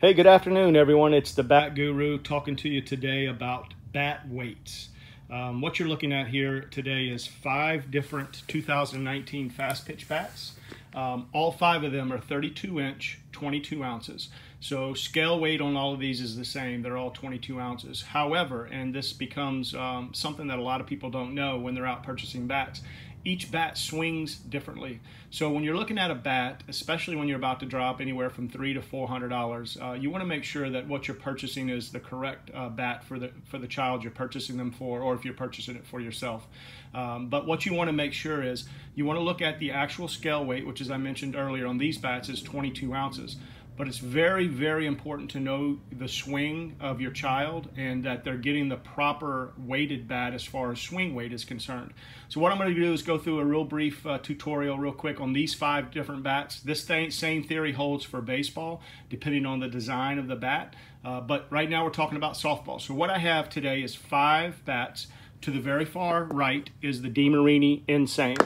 Hey, good afternoon, everyone. It's the Bat Guru talking to you today about bat weights. Um, what you're looking at here today is five different 2019 fast pitch bats. Um, all five of them are 32 inch, 22 ounces. So scale weight on all of these is the same. They're all 22 ounces. However, and this becomes um, something that a lot of people don't know when they're out purchasing bats, each bat swings differently. So when you're looking at a bat, especially when you're about to drop anywhere from three to four hundred dollars, uh, you want to make sure that what you're purchasing is the correct uh, bat for the for the child you're purchasing them for, or if you're purchasing it for yourself. Um, but what you want to make sure is you want to look at the actual scale weight, which as I mentioned earlier on these bats is 22 ounces but it's very, very important to know the swing of your child and that they're getting the proper weighted bat as far as swing weight is concerned. So what I'm going to do is go through a real brief uh, tutorial real quick on these five different bats. This th same theory holds for baseball, depending on the design of the bat. Uh, but right now we're talking about softball. So what I have today is five bats. To the very far right is the DeMarini Insane.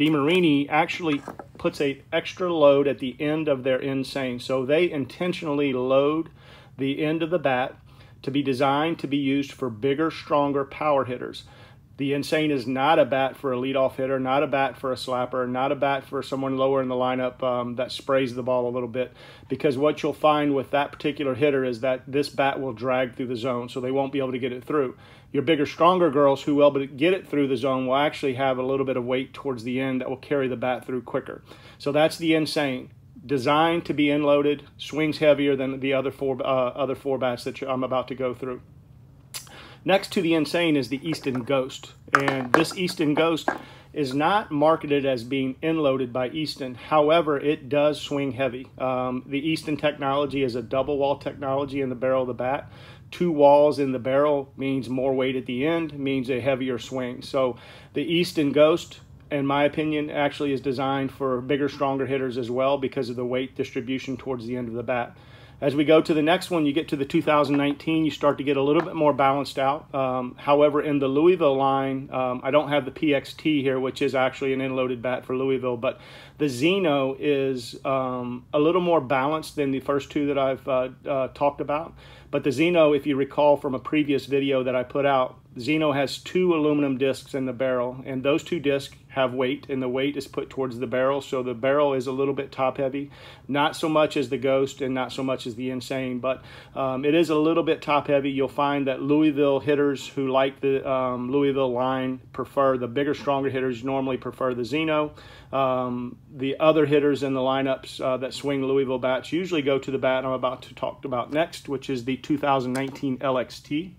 DeMarini actually puts a extra load at the end of their insane. So they intentionally load the end of the bat to be designed to be used for bigger, stronger power hitters. The Insane is not a bat for a leadoff hitter, not a bat for a slapper, not a bat for someone lower in the lineup um, that sprays the ball a little bit. Because what you'll find with that particular hitter is that this bat will drag through the zone, so they won't be able to get it through. Your bigger, stronger girls who will get it through the zone will actually have a little bit of weight towards the end that will carry the bat through quicker. So that's the Insane designed to be end loaded, swings heavier than the other four uh, other four bats that I'm about to go through. Next to the Insane is the Easton Ghost. And this Easton Ghost is not marketed as being end-loaded by Easton. However, it does swing heavy. Um, the Easton technology is a double wall technology in the barrel of the bat. Two walls in the barrel means more weight at the end, means a heavier swing. So the Easton Ghost, in my opinion, actually is designed for bigger, stronger hitters as well because of the weight distribution towards the end of the bat. As we go to the next one, you get to the 2019, you start to get a little bit more balanced out. Um, however, in the Louisville line, um, I don't have the PXT here, which is actually an end-loaded bat for Louisville, but the Xeno is um, a little more balanced than the first two that I've uh, uh, talked about. But the Xeno, if you recall from a previous video that I put out, Xeno has two aluminum discs in the barrel, and those two discs have weight, and the weight is put towards the barrel, so the barrel is a little bit top heavy. Not so much as the Ghost and not so much as the Insane, but um, it is a little bit top heavy. You'll find that Louisville hitters who like the um, Louisville line prefer the bigger, stronger hitters normally prefer the Xeno. Um, the other hitters in the lineups uh, that swing Louisville bats usually go to the bat I'm about to talk about next, which is the 2019 LXT.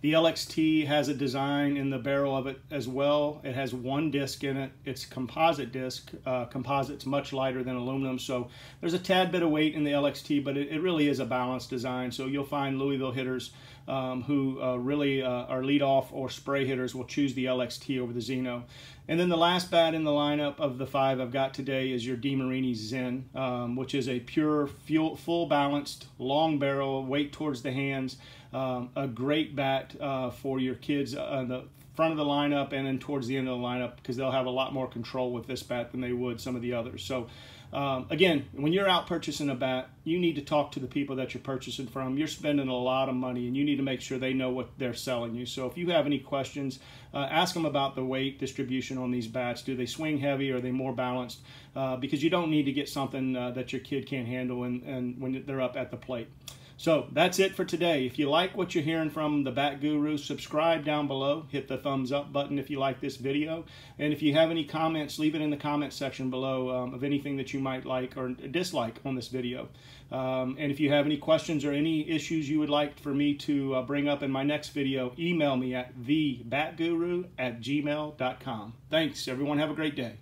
The LXT has a design in the barrel of it as well. It has one disc in it. It's composite disc. Uh, composite's much lighter than aluminum, so there's a tad bit of weight in the LXT, but it, it really is a balanced design. So you'll find Louisville hitters um, who uh, really uh, are leadoff or spray hitters will choose the LXT over the Xeno. And then the last bat in the lineup of the five I've got today is your DeMarini Zen, um, which is a pure, fuel, full balanced, long barrel, weight towards the hands, um, a great bat uh, for your kids on uh, the front of the lineup and then towards the end of the lineup because they'll have a lot more control with this bat than they would some of the others. So um, again, when you're out purchasing a bat, you need to talk to the people that you're purchasing from. You're spending a lot of money, and you need to make sure they know what they're selling you. So if you have any questions, uh, ask them about the weight distribution on these bats. Do they swing heavy? Are they more balanced? Uh, because you don't need to get something uh, that your kid can't handle and, and when they're up at the plate. So that's it for today. If you like what you're hearing from the Bat Guru, subscribe down below. Hit the thumbs up button if you like this video. And if you have any comments, leave it in the comment section below um, of anything that you might like or dislike on this video. Um, and if you have any questions or any issues you would like for me to uh, bring up in my next video, email me at thebatguru at gmail.com. Thanks, everyone. Have a great day.